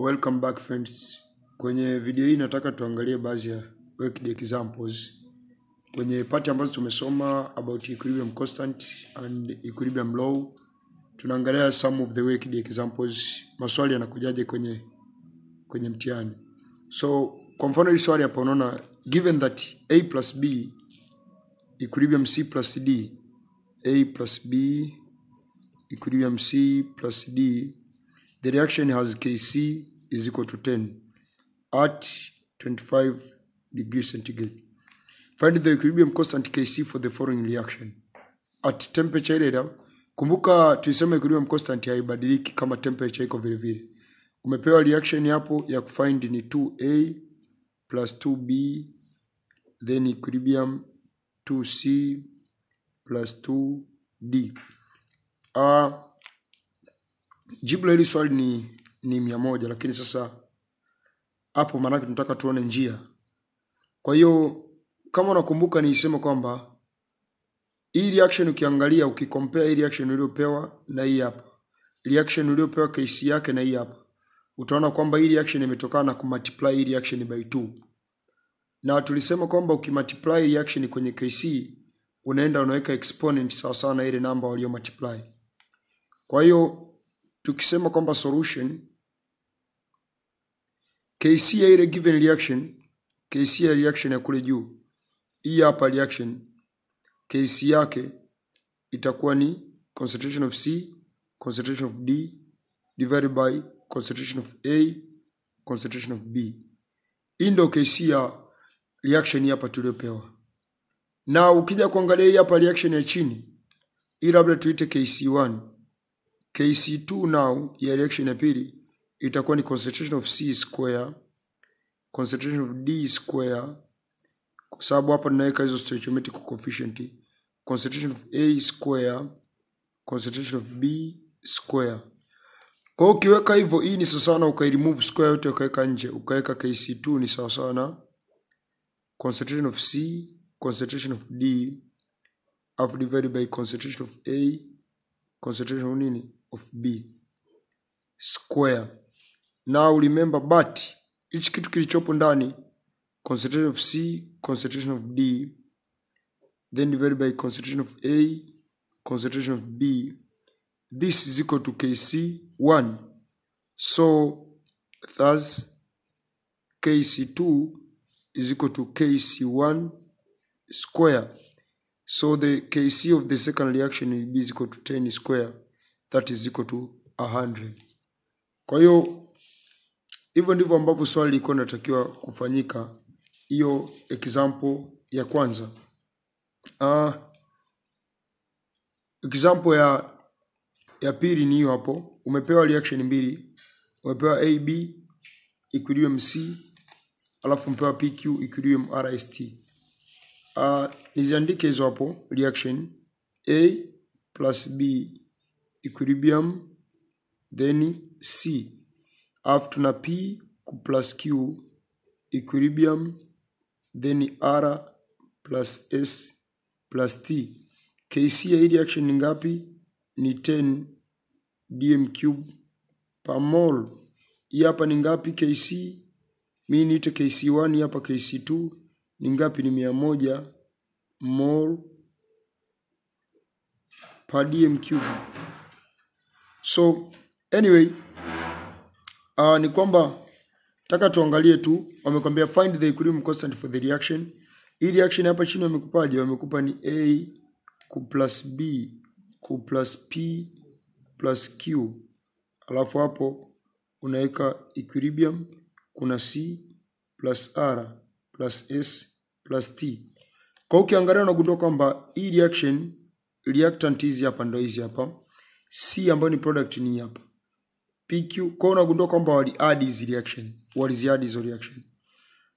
Welcome back friends. Kwenye video hii nataka tuangalie baadhi ya worked examples kwenye pati ambazo tumesoma about equilibrium constant and equilibrium law. Tunaangalia some of the worked examples, maswali yanakujaje kwenye kwenye mtihani. So kwa mfano hii swali hapa unaona given that a plus b equilibrium c plus d a plus b equilibrium c plus d the reaction has kc is equal to 10 at 25 degrees centigrade. Find the equilibrium constant kc for the following reaction. At temperature ile kumbuka tulisema equilibrium constant haibadiliki kama temperature iko vile vile. Umepewa reaction yapo ya kufind ni 2a plus 2b then equilibrium 2c plus 2d uh, jibu la hili swali ni ni mia moja lakini sasa hapo maanake tunataka tuone njia. Kwa hiyo kama unakumbuka niisema kwamba hii reaction ukiangalia ukikompea hii reaction uliopewa na hii hapa reaction uliopewa kc yake na hii hapa utaona kwamba hii reaction imetokana na kumultiply hii reaction by 2 na tulisema kwamba ukimultiply reaction kwenye kc unaenda unaweka exponent sawa sawa na ile namba walio multiply kwa hiyo tukisema kwamba solution kc ya ile given reaction kc ya reaction ya kule juu. Hii hapa reaction kc yake itakuwa ni concentration of c concentration of d divided by concentration of a concentration of b. Hii ndio kc ya reaction hapa tuliopewa. Na ukija kuangalia hii hapa reaction ya chini hii labda tuite kc1 kc2 now ya reaction ya pili itakuwa ni concentration of c square concentration of d square kwa sababu hapa tunaweka hizo stoichiometric coefficient. Concentration of a square concentration of b square. Kwa hiyo ukiweka hivyo hii ni sawasawa na ukairemove square yote ukaweka nje ukaweka kc2 ni sawasawa na concentration of c concentration of d half divided by concentration of a concentration of nini? Of b square now remember but hichi kitu kilichopo ndani concentration of c concentration of d then divided by concentration of a concentration of b. This is equal to kc1 so thus kc2 is equal to kc1 square. So the kc of the second reaction will be equal to 10 square. That is equal to 100 kwa hiyo hivyo ndivyo ambavyo swali liko natakiwa kufanyika. Hiyo example ya kwanza. Uh, example ya ya pili ni hiyo hapo. Umepewa reaction mbili. Umepewa ab equilibrium c alafu umepewa pq equilibrium rst uh, niziandike hizo hapo reaction. A plus b equilibrium then c alafu tuna p ku plus q equilibrium then r plus s plus t. Kc ya hii reaction ni ngapi? Ni 10 dm cube per mole. Hii hapa ni ngapi kc mi niite kc1 hii hapa kc2 ni ngapi? Ni mia moja mole per dm cube. So anyway uh, ni kwamba taka tuangalie tu wamekwambia find the equilibrium constant for the reaction. Hii reaction hapa chini wamekupaje? Wamekupa ni a ku plus b ku plus p plus q. Alafu hapo unaweka equilibrium kuna c plus r plus s plus t. Kwa ukiangalia unagundua kwamba hii reaction reactant hizi hapa ndo hizi hapa. C ambayo ni product ni hapa pq kwa unagundua kwamba wali add hizi reaction. Waliziadd hizo reaction.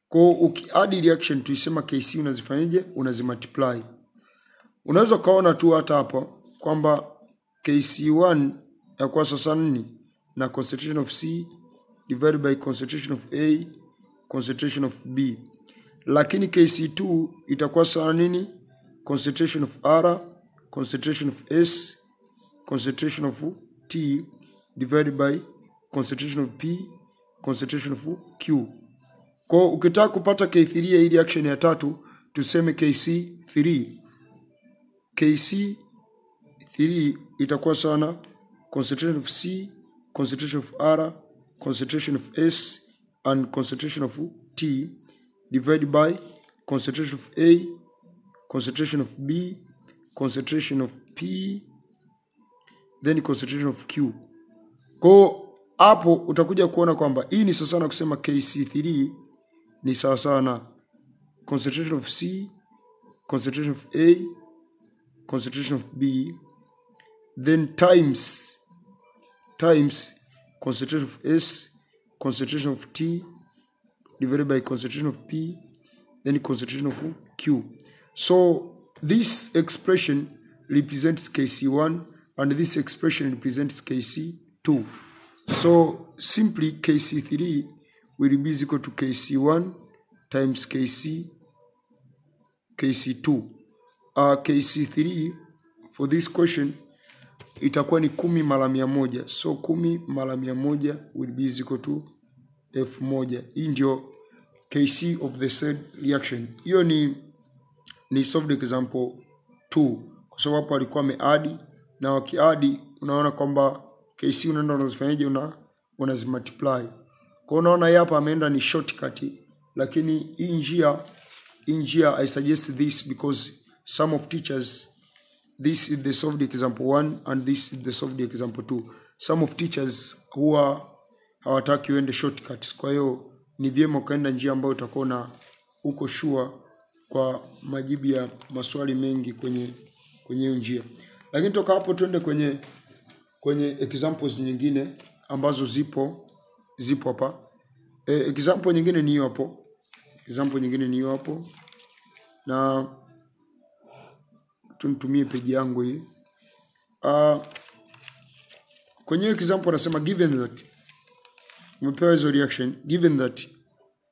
Kwa uki add reaction tuisema kc unazifanyaje? Unazimultiply. Unaweza kaona tu hata hapo kwamba kc1 ya kwa sasa nini na concentration of c divided by concentration of a concentration of b. Lakini kc2 itakuwa sawa nini? Concentration of r concentration of s concentration of t divided by concentration of p concentration of Q. Kwa ukitaka kupata K3 ya hii reaction ya tatu tuseme KC3. KC3 itakuwa sana concentration of C, concentration of R, concentration of S and concentration of T divided by concentration of A, concentration of B, concentration of P, then concentration of Q. Kwa hapo utakuja kuona kwamba hii ni sawa na kusema KC3 ni sawa sana na concentration of C, concentration of A, concentration of B, then times times concentration of S, concentration of T divided by concentration of P, then concentration of Q. So this expression represents KC1 and this expression represents KC2. So simply KC3 will be equal to KC1 times KC KC2. Uh, KC3 for this question itakuwa ni kumi mara mia moja so kumi mara mia moja will be equal to elfu moja hii ndio kc of the said reaction hiyo ni ni solved example 2 kwa sababu alikuwa ameadi na wakiadi unaona kwamba kc unaenda unazifanyaje una unazimultiply kwa unaona hapa ameenda ni shortcut lakini hii njia hii njia i suggest this because some of teachers this is the solved example 1 and this is the solved example 2 some of teachers huwa hawataki uende shortcuts kwa hiyo ni vyema ukaenda njia ambayo utakuwa na uko sure kwa majibu ya maswali mengi kwenye kwenye hiyo njia. Lakini toka hapo tuende kwenye kwenye examples nyingine ambazo zipo zipo hapa. E, example nyingine ni hiyo hapo. Example nyingine ni hiyo hapo. Na tumtumie peji yangu hii. Uh, kwenye example anasema given that umepewa hizo reaction. Given that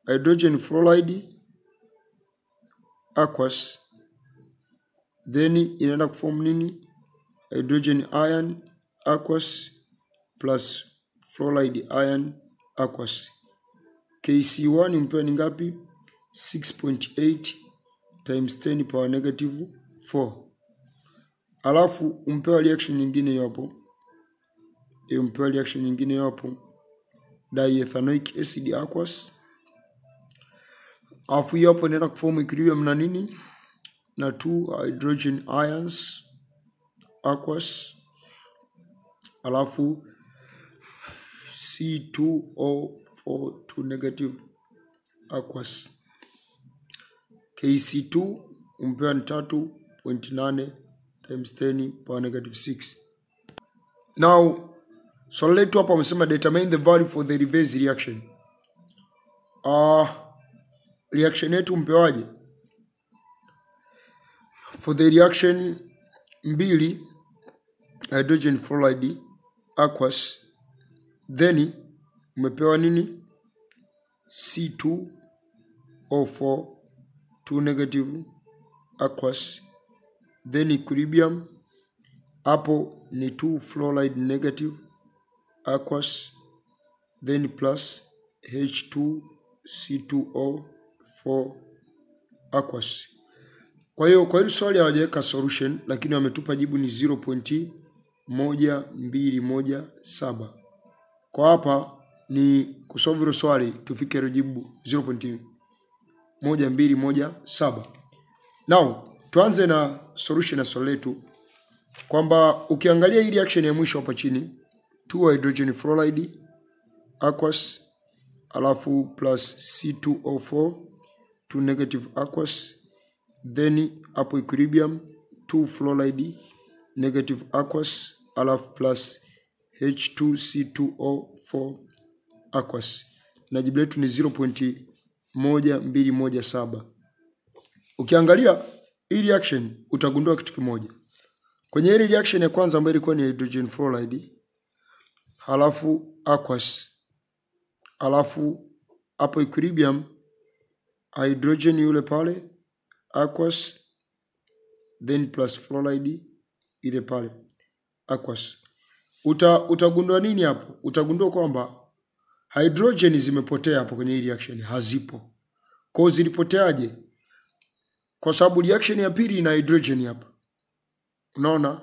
hydrogen fluoride aqueous then inaenda kuform nini? Hydrogen ion aqueous plus fluoride ion aqueous. Kc1 mpewa ni ngapi? 6.8 times 10 power negative 4 alafu umpewa reaction nyingine hapo e, umpewa reaction nyingine hapo diethanoic acid aqueous. Alafu hiyo hapo inaenda kuform equilibrium na nini? Na two hydrogen ions aqueous alafu C2O4 2 negative aqueous. KC2 umpewa ni tatu point nane times 10 power negative 6 now swali letu hapa wamesema determine the value for the reverse reaction. Uh, reaction yetu mpewaje for the reaction mbili hydrogen fluoride aqueous then umepewa nini? C2O4 2 negative aqueous then equilibrium hapo ni 2 fluoride negative aqueous then plus H2C2O4 aqueous. Kwa hiyo kwa hili swali hawajaweka solution, lakini wametupa jibu ni 0.1217. Kwa hapa ni kusolve hilo swali tufike hilo jibu 0.1217. Now tuanze na solution ya swali letu kwamba ukiangalia hii reaction ya mwisho hapa chini 2 hydrogen fluoride aqueous alafu plus C2O4 2 negative aqueous then hapo equilibrium 2 fluoride negative aqueous alafu plus H2C2O4 aqueous na jibu letu ni 0.1217. Ukiangalia hii reaction utagundua kitu kimoja. Kwenye hii reaction ya kwanza ambayo ilikuwa ni hydrogen fluoride halafu aqueous halafu hapo equilibrium hydrogen yule pale aqueous then plus fluoride ile pale aqueous. Uta, utagundua nini hapo? Utagundua kwamba hydrogen zimepotea hapo kwenye hii reaction. Hazipo. Kwao zilipoteaje? Kwa sababu reaction ya pili ina hydrogen hapa. Unaona?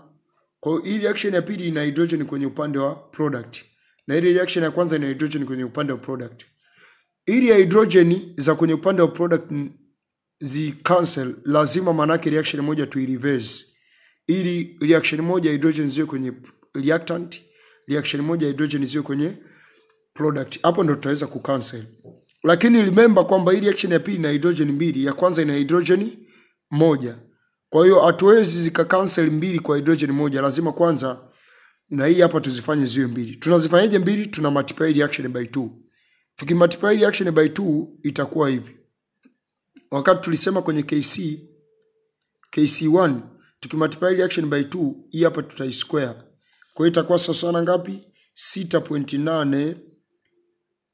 Kwa hiyo hii reaction ya pili ina hydrogen kwenye upande wa product. Na ile reaction ya kwanza ina hydrogen kwenye upande wa product. Ili hydrogen za kwenye upande wa product zi cancel lazima manake reaction moja tu reverse ili reaction moja hydrogen ziwe kwenye reactant reaction moja hydrogen ziwe kwenye product. Hapo ndo tutaweza kucancel lakini remember kwamba hii reaction ya pili ina hydrogen mbili ya kwanza ina hydrogen moja. Kwa hiyo hatuwezi zika cancel mbili kwa hydrogen moja lazima kwanza na hii hapa tuzifanye ziwe mbili. Tunazifanyaje mbili? Tuna multiply reaction by 2 tukimultiply reaction by 2 itakuwa hivi. Wakati tulisema kwenye KC KC1 tukimultiply reaction by 2 hii hapa tutai square. Kwa hiyo itakuwa sawa na ngapi? 6.8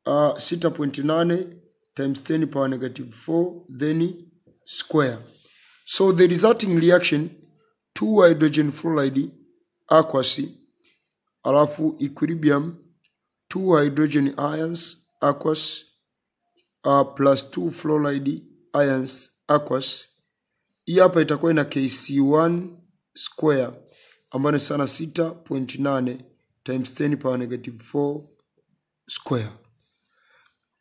uh, 6.8 times 10 power negative 4 then square. So the resulting reaction 2 hydrogen fluoride aqueous alafu equilibrium 2 hydrogen ions aqueous uh, plus 2 fluoride ions aqueous hii hapa itakuwa ina kc1 square ambayo ni sana 6.8 times 10 power negative 4 square.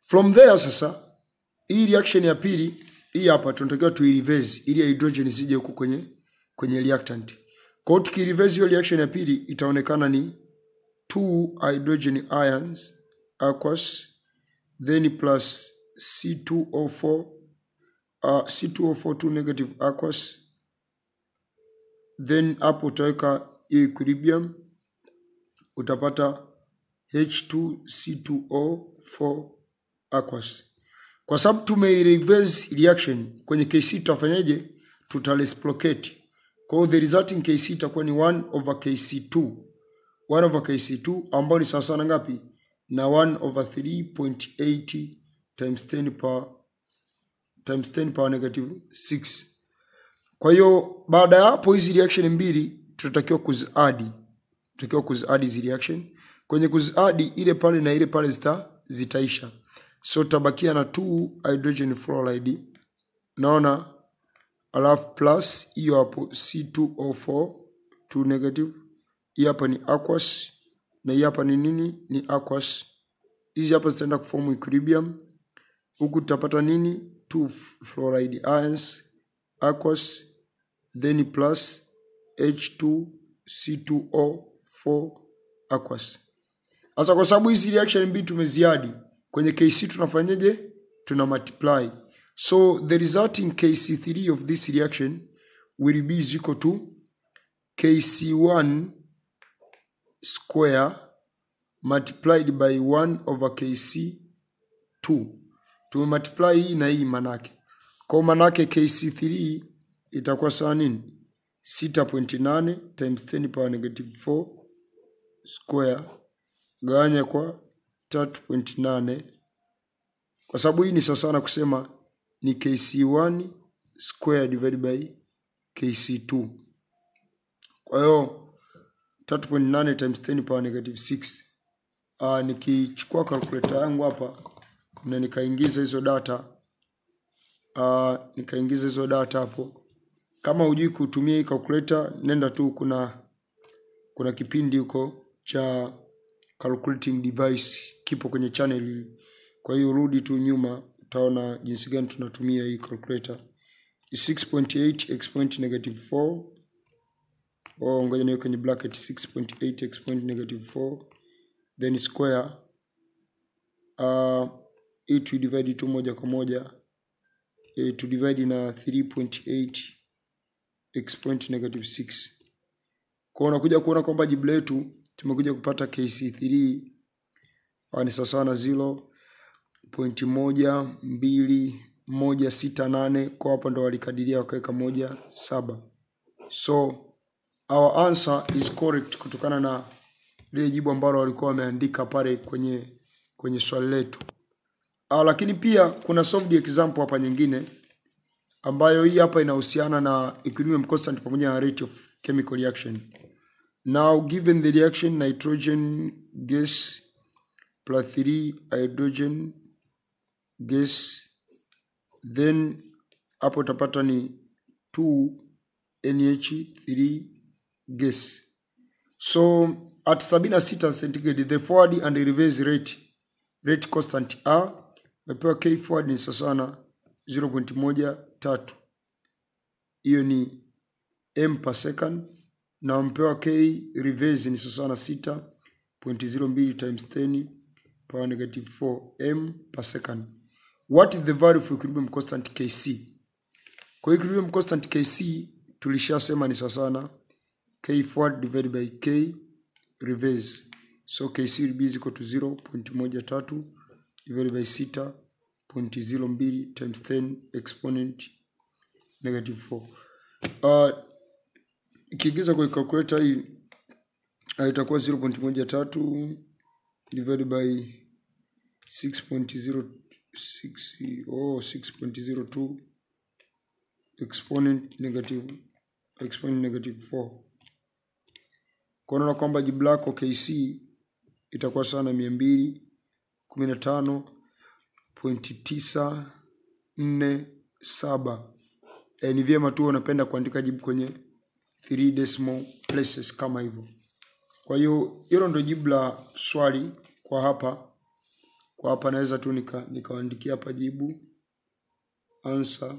From there sasa hii reaction ya pili hii hapa tunatakiwa tuireverse ili hydrogen isije huku kwenye kwenye reactant. Kwa hiyo tukireverse hiyo reaction ya pili itaonekana ni 2 hydrogen ions aqueous then plus C2O4 uh, C2O4 2 negative aqueous then hapo utaweka equilibrium utapata H2C2O4 aqueous. Kwa sababu tumereverse reaction kwenye KC tutafanyaje? Tutareciprocate kwa hiyo the resulting KC itakuwa ni 1 over KC2 1 over KC2 ambayo ni sawa sana ngapi? Na 1 over 3.8 times 10 power times 10 power negative 6 kwa hiyo baada ya hapo hizi reaction mbili tutatakiwa kuziadi tutatakiwa kuziadi hizi reaction. Kwenye kuziadi ile pale na ile pale zita zitaisha. So tutabakia na 2 hydrogen fluoride. Naona alafu plus hiyo hapo C2O4 2 negative. Hii hapa ni aqueous na hii hapa ni nini? Ni aqueous. Hizi hapa zitaenda kuform equilibrium. Huku tutapata nini 2 fluoride ions aqueous then plus H2C2O4 aqueous. Sasa kwa sababu hizi reaction mbili tumeziadi kwenye KC tunafanyaje? Tuna multiply. So the resulting KC3 of this reaction will be is equal to KC1 square multiplied by 1 over KC2. Tumemultiply hii na hii manake. Kwa manake KC3 itakuwa sawa nini? 6.8 times 10 power negative 4 square gawanya kwa 3.8 kwa sababu hii ni sawa sana kusema ni KC1 square divided by KC2. Kwa hiyo 3.8 times 10 power negative 6. Uh, nikichukua calculator yangu hapa na nikaingiza hizo data uh, nikaingiza hizo data hapo. Kama hujui kutumia hii calculator, nenda tu, kuna kuna kipindi huko cha calculating device kipo kwenye channel hii. Kwa hiyo rudi tu nyuma, utaona jinsi gani tunatumia hii calculator. 6.8 exponent negative 4 oh, ngoja niwe kwenye bracket 6.8 exponent negative 4 then square uh, hii tu divide tu moja kwa moja e, tu divide na 3.8 x point negative 6 kwa unakuja kuona kwamba jibu letu tumekuja kupata KC3 ni sawasawa na 0.12168 kwa hapo ndo walikadiria wakaweka moja saba. So our answer is correct kutokana na lile jibu ambalo walikuwa wameandika pale kwenye kwenye swali letu. Ah, lakini pia kuna solved example hapa nyingine ambayo hii hapa inahusiana na equilibrium constant pamoja na rate of chemical reaction. Now given the reaction nitrogen gas plus 3 hydrogen gas then hapo utapata ni 2 NH3 gas so at 76 centigrade the forward and reverse rate rate constant R mepewa K forward ni sawa na 0.13 hiyo ni m per second na mpewa K reverse ni sawa na 6.02 times 10 power negative 4 m per second. What is the value for equilibrium constant Kc? Kwa equilibrium constant Kc tulishasema ni sawa na K forward divided by K reverse. So Kc will be equal to 0.13 divided by 6.02 times 10 exponent negative 4. Uh, ikiingiza kwa calculator hii uh, itakuwa 0.13 divided by 6.06 oh 6.02 exponent negative exponent negative 4 kwa naona kwamba jibu lako KC itakuwa sana na mia mbili kumi na tano pointi tisa nne saba. E, ni vyema tu unapenda kuandika jibu kwenye 3 decimal places kama hivyo. Kwa hiyo hilo ndio jibu la swali kwa hapa. Kwa hapa naweza tu nika hapa jibu answer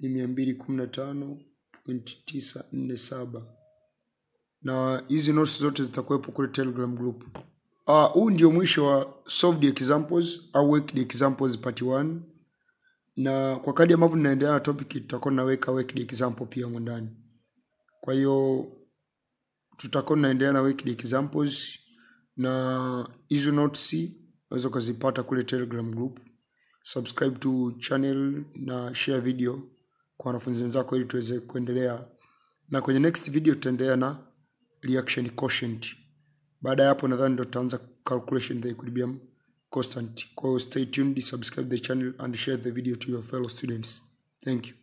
ni mia mbili kumi na tano pointi tisa nne saba na hizi notes zote zitakuwepo kule Telegram group. Ah, huu ndio mwisho wa solved examples au worked examples part 1 na kwa kadi ambavyo tunaendelea na topic tutakuwa tunaweka worked example pia humo ndani. Kwa hiyo tutakuwa tunaendelea na worked examples na hizo notes unaweza ukazipata kule Telegram group. Subscribe to channel na share video kwa wanafunzi wenzako ili tuweze kuendelea. Na kwenye next video tutaendelea na reaction quotient. Baada ya hapo nadhani ndo tutaanza calculation the equilibrium constant. Kwa hiyo stay tuned, subscribe the channel and share the video to your fellow students. Thank you.